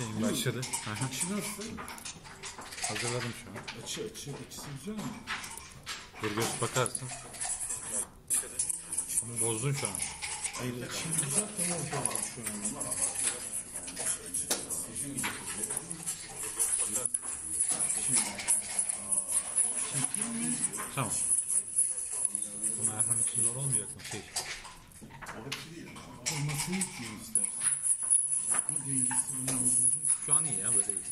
Şeyin başladı. İçi nasıl? hazırladım şu an. Açı açı açısı güzel mi? Dur göz bakarsın. Ama bozdun şu an. Hayır açı güzel tamam tamam şu an. Tamam. Bu merhem için zor olmayacak mı? Şey. Olmasını için istersen. Ama dengesi bunun olduğu Şu an iyi ya böyle iyi.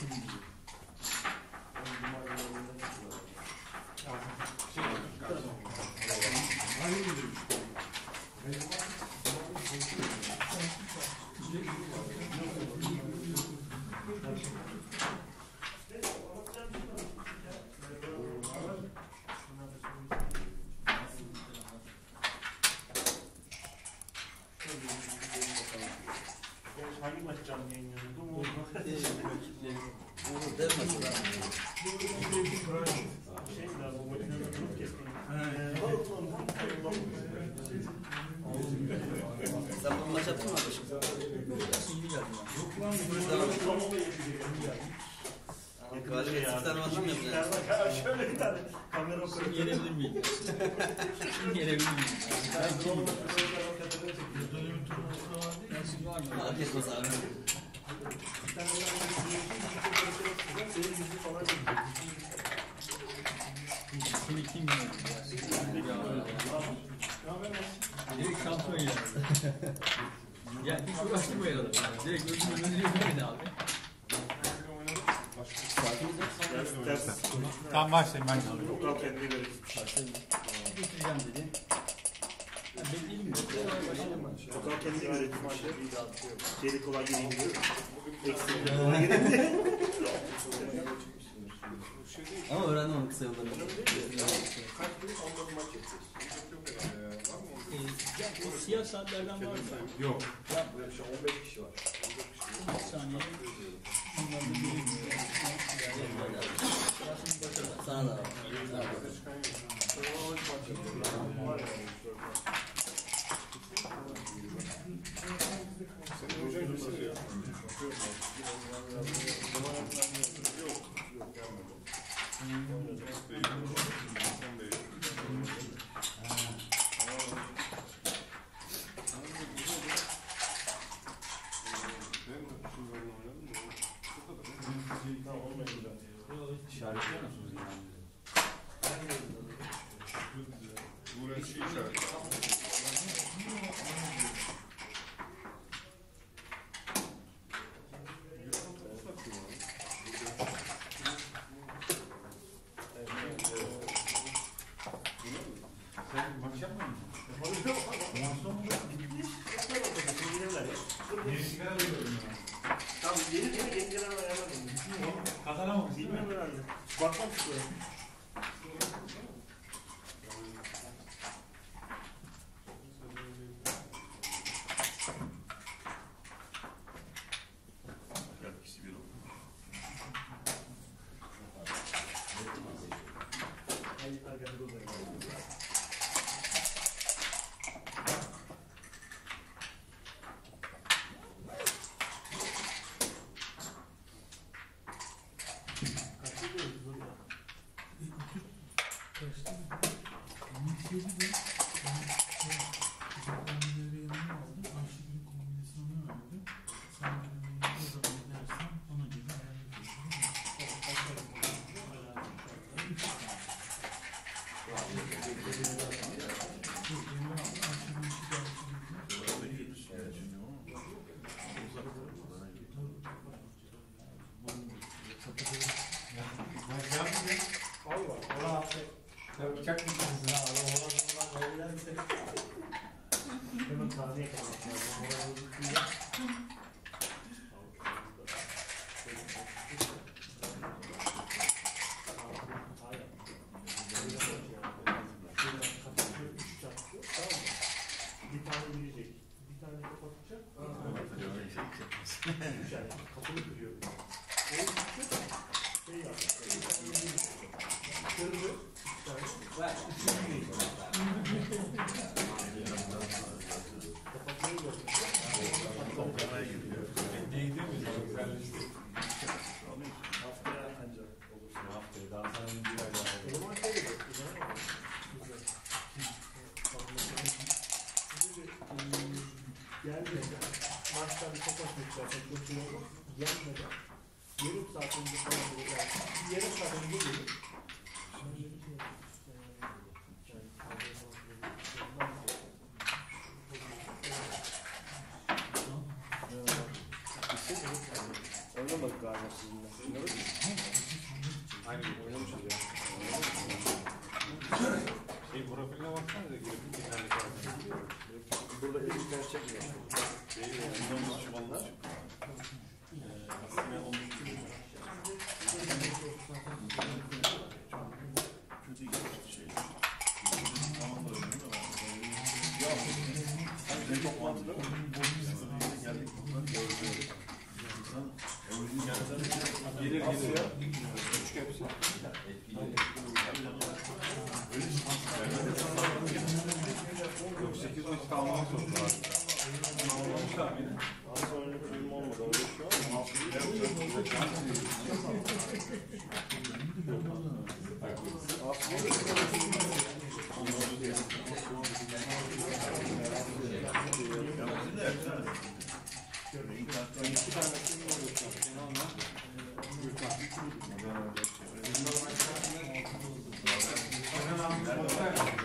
Gracias. Sen bunu maç yaptın mı? İyi geldin lan. Galibiyet sen adam mı yapacaksın? Şöyle bir tane kamera operatörü. Gelebilir miyim? Gelebilir miyim? Turnuvası da vardı ya. Nasıl var mı? Fark etmez abi. Direkt şampiyon ya. Ya hiç uğraştırmayalım. Direkt gözümün önüne yürümeyin abi. Tamam başlayayım ben. Yok kendine göre. Getireceğim dedi. Kendine göre gitmiş. Geri kolay geri indiriyor. Eksikleri kolay indiriyor. Ama öğrendim onu kısa yollarını. Ee, ya o siyah saatlerden var mı? Yok. Ya 15 kişi var. Bir saniye. Bunlar da Yasin Başar'dan. Sana da abi. Tamam Gracias. Bir tane girecek. Bir tane kapatacak. Üç tane kapını bir yarım 8 vakit almak zorundalar. Almamışlar mıydı? Az sonra kuyum olmadı. Öyle bir şey olmadı. İki tane kuyum olacak. Genel olarak. Yurtta. Genel olarak.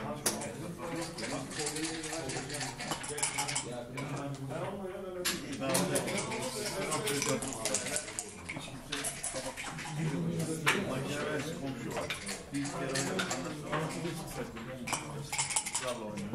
Bir kere oynadık. Sonra bir kere oynadık.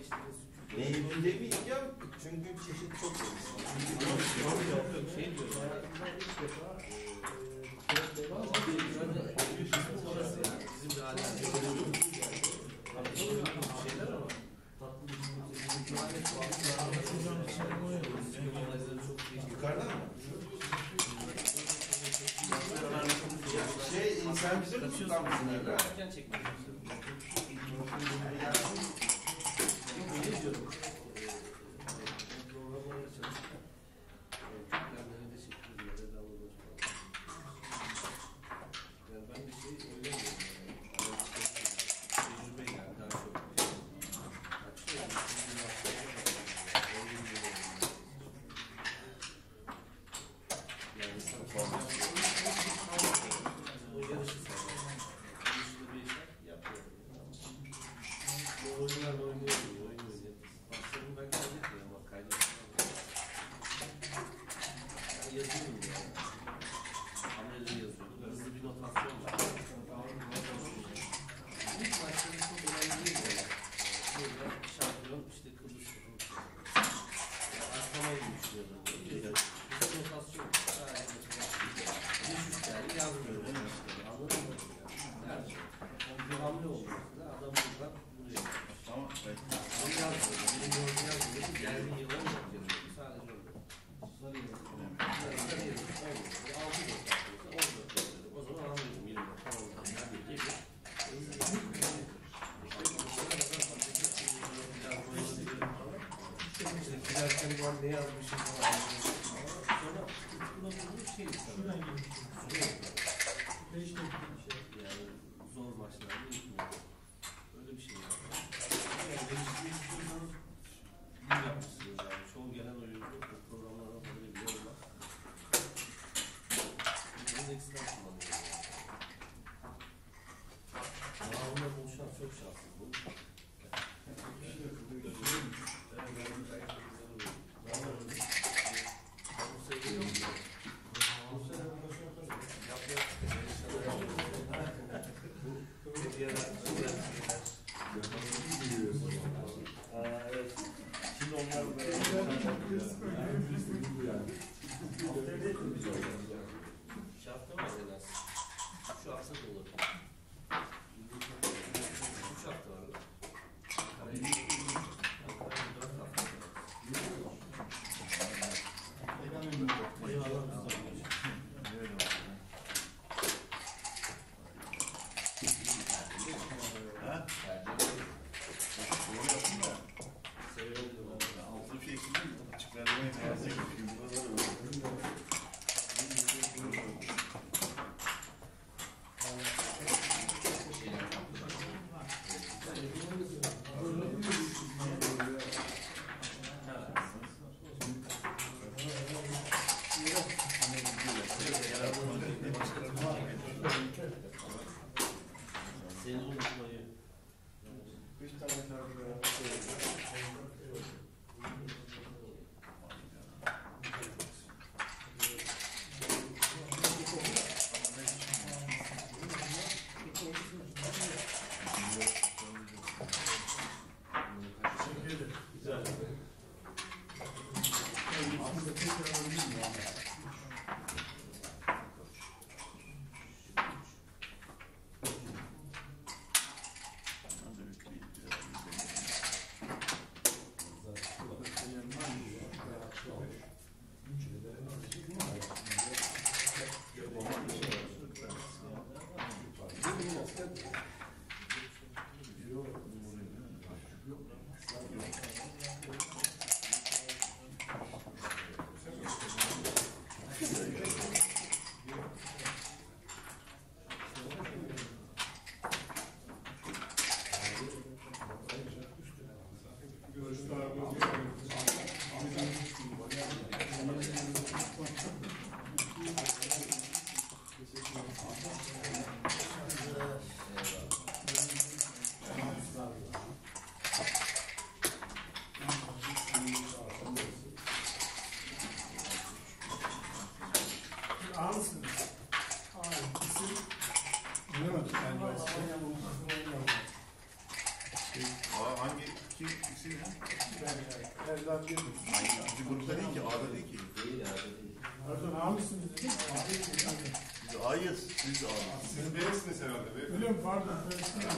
seçtiğiniz Neydi demeyeceğim çünkü çeşit çok olmuş. Şey diyor. Bizim de şeyler ama Yukarıda mı? Şey, sen bize tutan mısın? Erken çekmek istiyorum. Sağ mısınız? Hayır. İsim? Bilemedim ben de. Aa, hangi kim ikisi ne? Gülmüş. Hangi bizim grupta değil ki, A'da değil ki. Değil abi değil. Pardon A mısınız dedim. A değil ki. Biz A'yız, siz A. Siz B'siniz herhalde. Öyle mi? Pardon. Öylesine mi?